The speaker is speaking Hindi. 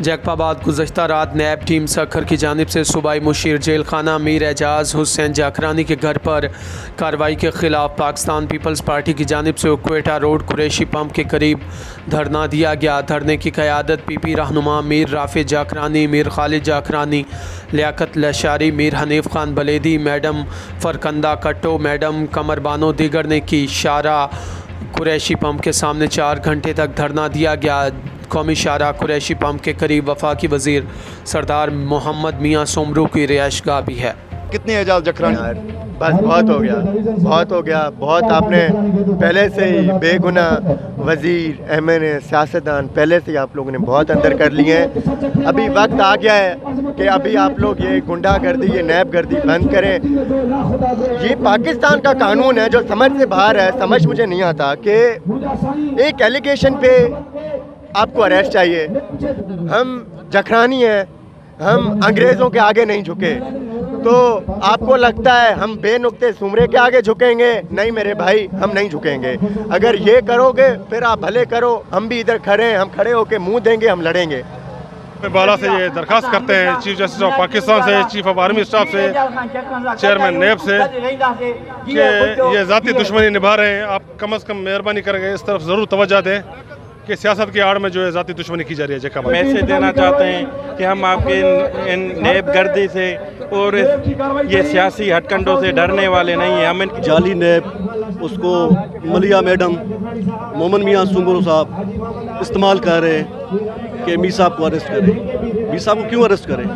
जैकबाबाद गुजशत रात नैब टीम सखर की जानब से सूबाई मुशीर जेल खाना मीर एजाज हुसैन जाखरानी के घर पर कार्रवाई के खिलाफ पाकिस्तान पीपल्स पार्टी की जानब से कोयटा रोड कुरैशी पम्प के करीब धरना दिया गया। धरने की क़्यादत पी पी रहनुमा Mir Rafe Jakhrani, Mir Khalid Jakhrani, Liaquat Lashari, Mir Hanif Khan Buledi, madam Farkhanda Katto, madam कमर बानो दिगर ने की शारा। कुरैशी पम्प के सामने चार घंटे तक धरना दिया गया। कौमी शारा कुरैशी पम्प के करीब वफाकी वज़ीर सरदार मोहम्मद मियाँ सोमरू की रिहाइश गाह भी है। कितनी एजाज यार बस बहुत हो गया, बहुत हो गया, बहुत आपने पहले से ही बेगुना वज़ीर, एम एन सियासतदान, पहले से ही आप लोगों ने बहुत अंदर कर लिए हैं। अभी वक्त आ गया है कि अभी आप लोग ये गुंडागर्दी, ये नैब गर्दी बंद करें। ये पाकिस्तान का कानून है, जो समझ से बाहर है, समझ मुझे नहीं आता कि एक एलिगेशन पे आपको अरेस्ट चाहिए। हम जखरानी हैं, हम अंग्रेज़ों के आगे नहीं झुके। तो आपको लगता है हम बेनुक्ते सुमरे के आगे झुकेंगे? नहीं मेरे भाई, हम नहीं झुकेंगे। अगर ये करोगे, फिर आप भले करो, हम भी इधर खड़े हैं, हम खड़े होके मुँह देंगे, हम लड़ेंगे। बाला से ये दरखास्त करते हैं, चीफ जस्टिस ऑफ़ पाकिस्तान से, चीफ ऑफ़ आर्मी स्टाफ से, चेयरमैन नेब से, कि ये ज़ाती दुश्मनी निभा रहे हैं। आप कम अज़ कम मेहरबानी करेंगे, इस तरफ़ ज़रूर तवज्जो दें। कि सियासत की आड़ में जो है ज़ाती दुश्मनी की जा रही है जगह मैसेज देना चाहते हैं कि हम आपके इन, इन नेब गर्दी से और ये सियासी हटकंडों से डरने वाले नहीं हैं। हम इनकी जाली नेब उसको मलिया मैडम मोमन मियाँ सुंगुर साहब इस्तेमाल कर रहे हैं कि मी साहब को अरेस्ट करें। मी साहब को क्यों अरेस्ट करें?